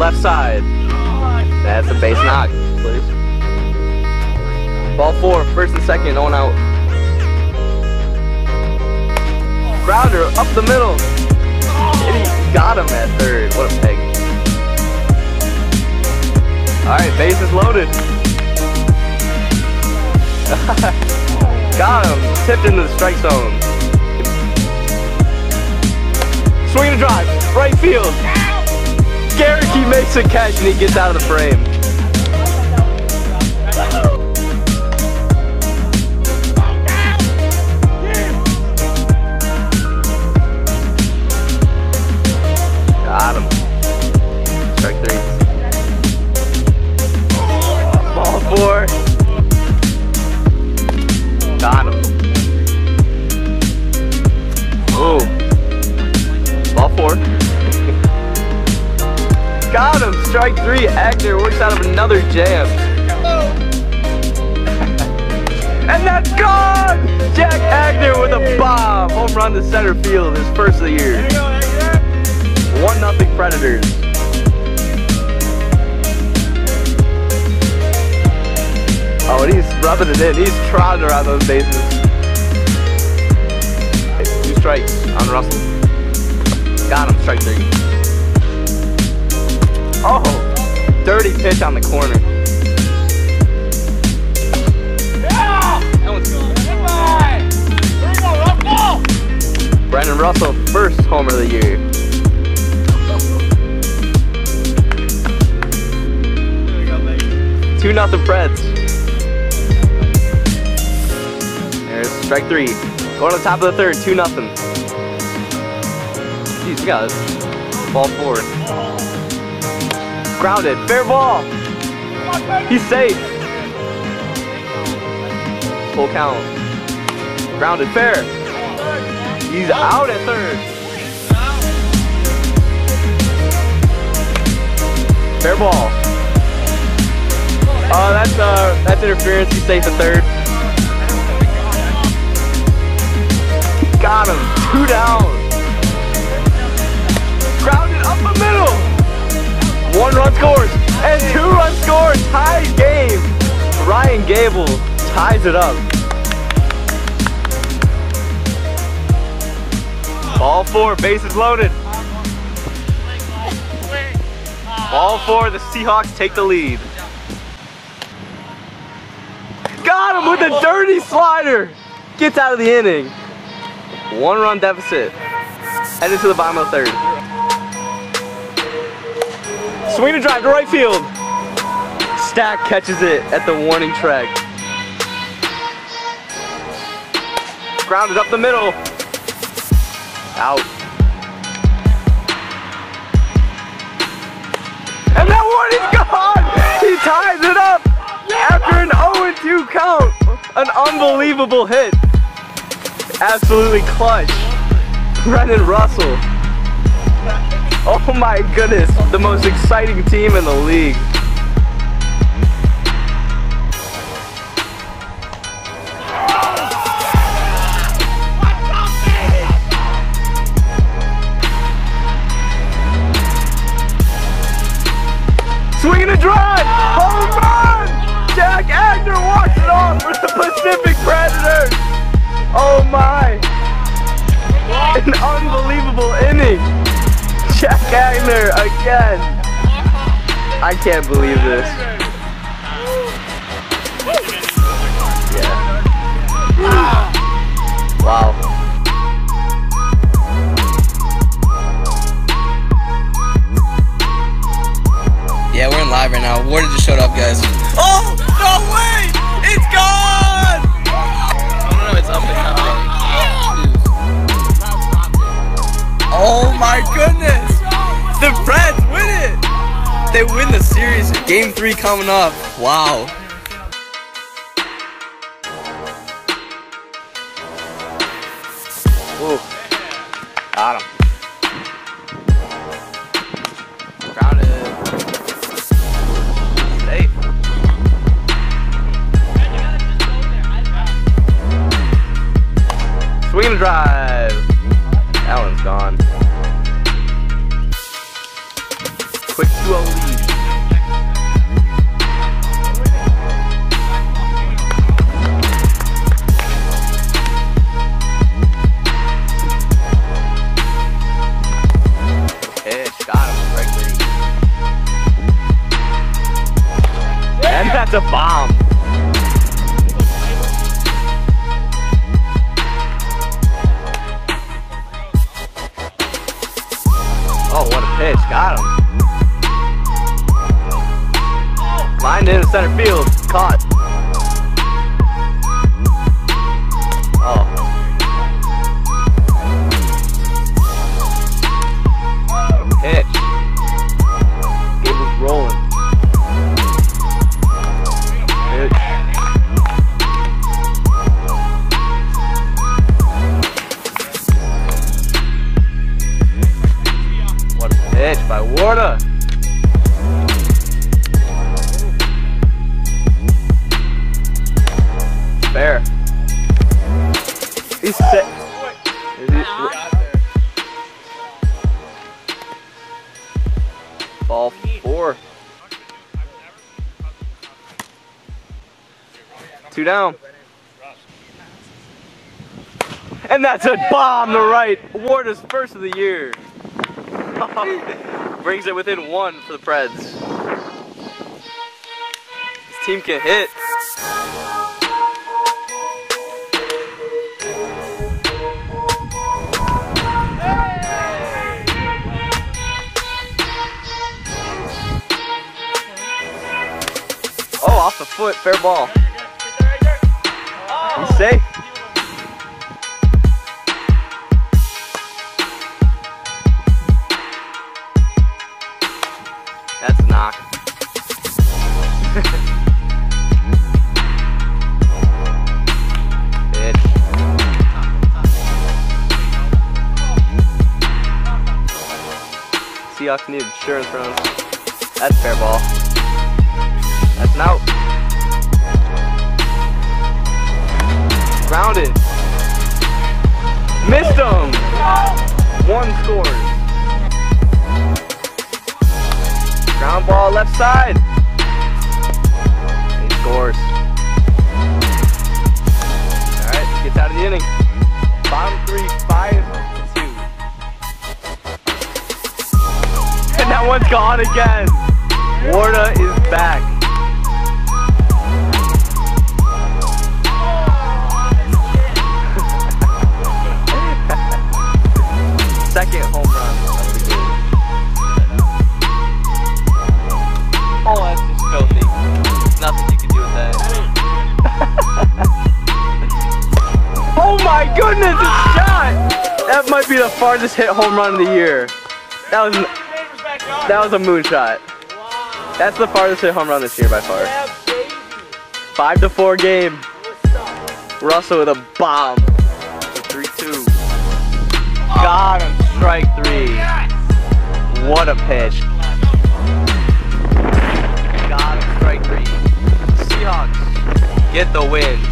left side. That's a base knock, please. Ball four, first and second, on out. Grounder up the middle. And he got him at third. What a peg. Alright, base is loaded. got him. Tipped into the strike zone. Swing and drive. Right field. Garrick, he makes a catch and he gets out of the frame. Strike three. Agner works out of another jam. and that's gone! Jack Agner with a bomb. Home run to center field. His first of the year. One nothing Predators. Oh, and he's rubbing it in. He's trotting around those bases. Two strikes on Russell. Got him, strike three. Oh, dirty pitch on the corner. That one's gone. Brandon Russell, first homer of the year. Two nothing Preds. There's strike three. Going to the top of the third, two nothing. Jeez, we got this. Ball forward. Grounded, fair ball. He's safe. Full count. Grounded, fair. He's out at third. Fair ball. Oh, that's uh, that's interference. He's safe at third. Got him. Two down. One run scores and two run scores. Tie game. Ryan Gable ties it up. Ball four, bases loaded. Ball four, the Seahawks take the lead. Got him with a dirty slider. Gets out of the inning. One run deficit. Headed to the bottom of third. Swing and drive to right field. Stack catches it at the warning track. Grounded up the middle. Out. And that one is gone! He ties it up after an 0-2 count. An unbelievable hit. Absolutely clutch. Brandon Russell. Oh my goodness, the most exciting team in the league. Can't believe this. Yeah. Wow. Yeah, we're in live right now. Warda just showed up, guys. Oh, no way! It's gone! I don't know, it's up and coming. Oh my goodness! The Preds They win the series. Game three coming up. Wow. Ooh. Got him. Safe. Swing and drive. Center field. Caught. Oh. Pitch. It was rolling. Pitch. What a pitch by Warda. Fair. He's. Is he- Ball four. Two down. And that's a bomb to right. Warda's first of the year. Brings it within one for the Preds. This team can hit. Fair ball. He's safe. That's a knock. Seahawks need insurance runs. That's fair ball. That's an out. Grounded. Missed him. One scores. Ground ball left side. He scores. Alright, gets out of the inning. Bottom three, five two. And that one's gone again. Warda is back. My goodness, it's shot! That might be the farthest hit home run of the year. That was that was a moonshot. That's the farthest hit home run this year by far. Five to four game. Russell with a bomb. Three two. Got him. Strike three. What a pitch. Got him. Strike three. Seahawks get the win.